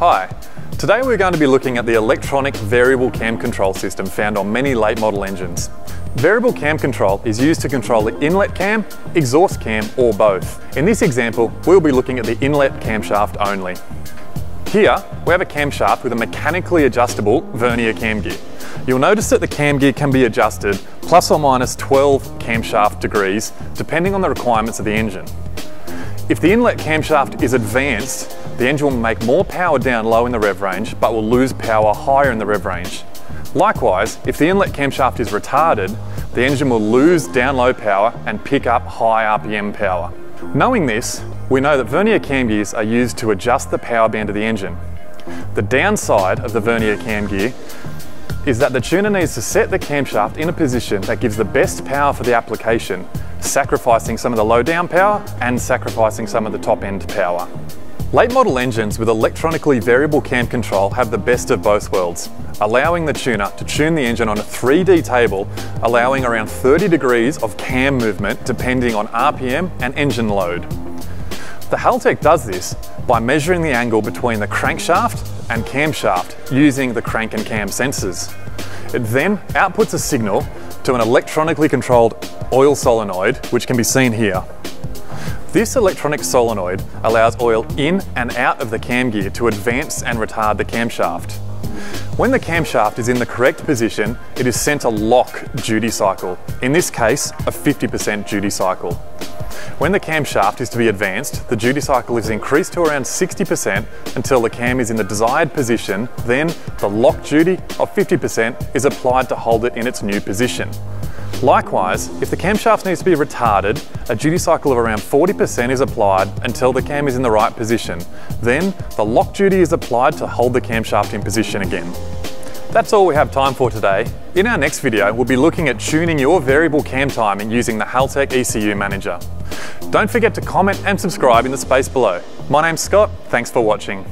Hi, today we're going to be looking at the electronic variable cam control system found on many late model engines. Variable cam control is used to control the inlet cam, exhaust cam or both. In this example, we'll be looking at the inlet camshaft only. Here, we have a camshaft with a mechanically adjustable vernier cam gear. You'll notice that the cam gear can be adjusted plus or minus 12 camshaft degrees, depending on the requirements of the engine. If the inlet camshaft is advanced, the engine will make more power down low in the rev range, but will lose power higher in the rev range. Likewise, if the inlet camshaft is retarded, the engine will lose down low power and pick up high RPM power. Knowing this, we know that vernier cam gears are used to adjust the power band of the engine. The downside of the vernier cam gear is that the tuner needs to set the camshaft in a position that gives the best power for the application, sacrificing some of the low down power and sacrificing some of the top end power. Late model engines with electronically variable cam control have the best of both worlds, allowing the tuner to tune the engine on a 3D table, allowing around 30 degrees of cam movement depending on RPM and engine load. The Haltech does this by measuring the angle between the crankshaft and camshaft using the crank and cam sensors. It then outputs a signal to an electronically controlled oil solenoid, which can be seen here. This electronic solenoid allows oil in and out of the cam gear to advance and retard the camshaft. When the camshaft is in the correct position, it is sent a lock duty cycle, in this case a 50% duty cycle. When the camshaft is to be advanced, the duty cycle is increased to around 60% until the cam is in the desired position, then the lock duty of 50% is applied to hold it in its new position. Likewise, if the camshaft needs to be retarded, a duty cycle of around 40% is applied until the cam is in the right position. Then, the lock duty is applied to hold the camshaft in position again. That's all we have time for today. In our next video, we'll be looking at tuning your variable cam timing using the Haltech ECU Manager. Don't forget to comment and subscribe in the space below. My name's Scott, thanks for watching.